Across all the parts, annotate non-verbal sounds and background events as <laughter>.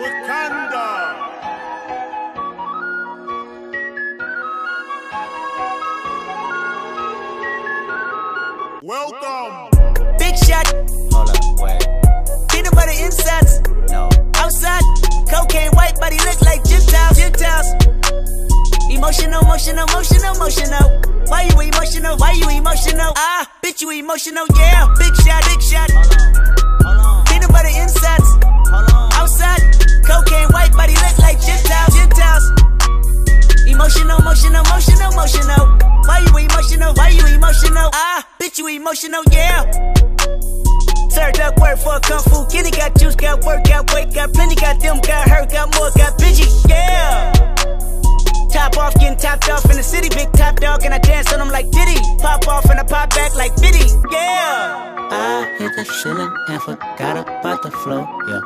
Wakanda. Welcome. Big shot, Hold up, wait, peanut butter insides. no. Outside, cocaine white body look like Gentiles. Gentiles. Emotional, emotional, emotional, emotional. Why you emotional? Why you emotional? Ah, bitch, you emotional, yeah. Big shot, big shot. Emotional, yeah. Served up work for kung fu kitty. Got juice, got work, got weight, got plenty. Got them, got hurt, got more, got bitchy, yeah. Top off, getting topped off in the city. Big top dog, and I dance on them like Diddy. Pop off and I pop back like Biddy, yeah. I hit the ceiling and forgot about the flow, yeah.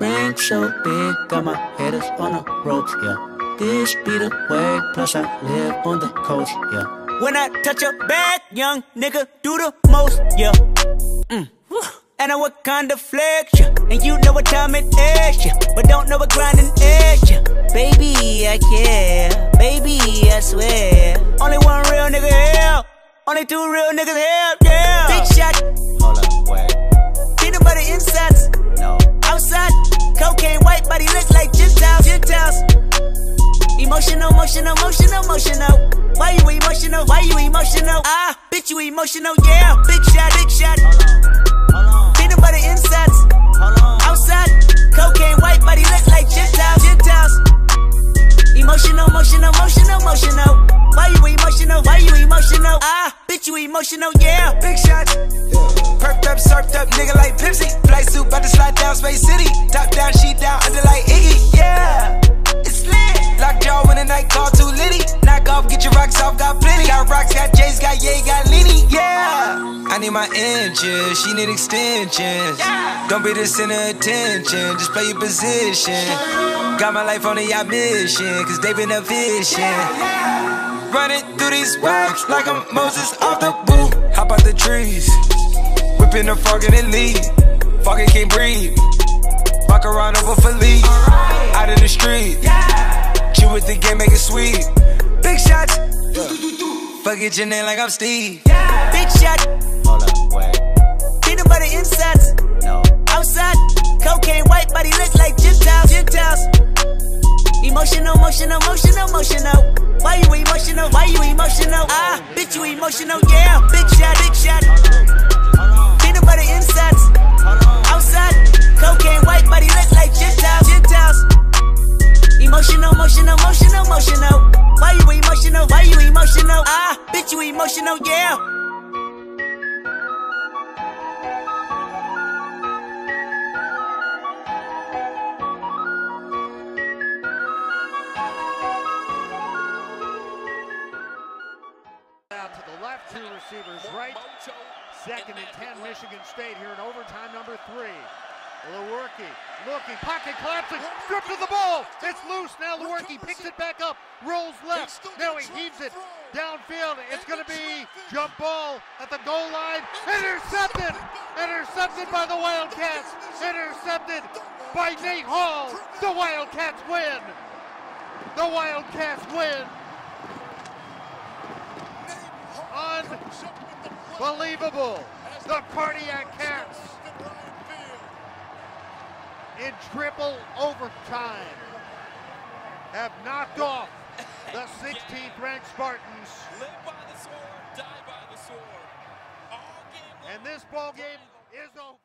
Ring so big, got my headers on the ropes, yeah. This be the way, plus I live on the coast, yeah. When I touch a bag, young nigga do the most, yeah. Mm. And I what kind of flex, yeah. And you know what time it is, yeah. But don't know what grinding is, yeah. Baby, I care. Baby, I swear. Only one real nigga here. Only two real niggas here, yeah. Big shot, Hold up, wait, peanut butter insides. no. Outside, cocaine white body look like Gentiles. Gentiles. Emotional, emotional, emotional, emotional. Why you emotional? Why you emotional? Ah, bitch, you emotional, yeah. Big shot, big shot. Hold on, Peanut butter insides. hold on. Outside, cocaine white body look like Gentiles. Gentiles. Emotional, emotional, emotional, emotional. Why you emotional? Why you emotional? Ah, bitch, you emotional, yeah. Big shot. Perked up, surfed up, nigga like Pepsi. Flight suit, about to slide down Space City. Top down, sheet down, under need my inches, she need extensions. Don't be the center of attention, just play your position. Got my life on a yacht mission, cause they been a efficient. Running through these rocks like I'm Moses off the boot. Hop out the trees, whipping the frog and it lead. Fucking can't breathe. Walk around over for lead. Out in the street, chill with the game, make it sweet. Big shots, fuck it your name like I'm Steve. Big shot, Emotional, emotional, emotional. Why you emotional? Why you emotional? Ah, bitch, you emotional, yeah. Big shot, big shot. Peanut butter insides. To the left, two receivers right. Second and 10, Michigan State here in overtime number three. Lewerke looking, pocket collapsing, stripped to the ball. It's loose now. Lewerke picks it back up, rolls left. Now he heaves it downfield. It's going to be jump ball at the goal line. Intercepted! Intercepted by the Wildcats. Intercepted by Nate Hall. The Wildcats win. The Wildcats win. Unbelievable. The Cardiac Cats in triple overtime have knocked off the <laughs> 16th ranked Spartans. Live by the sword, die by the sword. All game long. And this ball game is over.